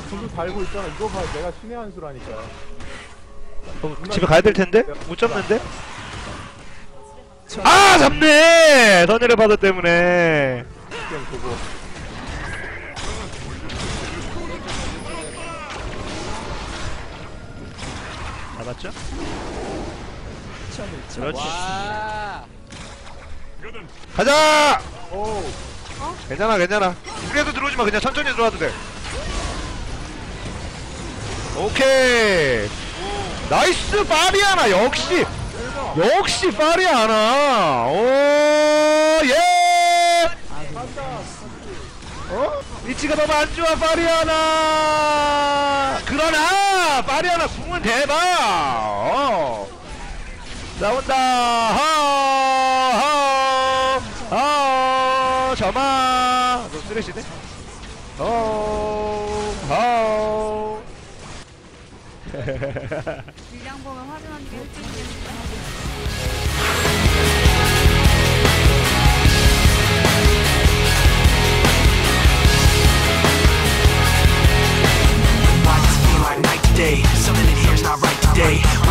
내가 blue 달고 있잖아. 이거 봐, 내가 신의 한 수라니까. 어, 집에 가야 될 텐데? 못 잡는데? 아 잡네! 선열의 바다 때문에 그냥 보고. 잡았죠? 그렇지 와. 가자! 오, 괜찮아 괜찮아 그래도 들어오지 마 그냥 천천히 들어와도 돼 오케이. nice 오리아나. 역시 역시 오리아나. oh yeah. 어? 위치가 너무 안 좋아 오리아나. 그러나 오리아나 궁은 대박. 어. 나온다. 하하 저마 너 쓰레시네? 어 물량 보면 like night today? Something in here's not right today.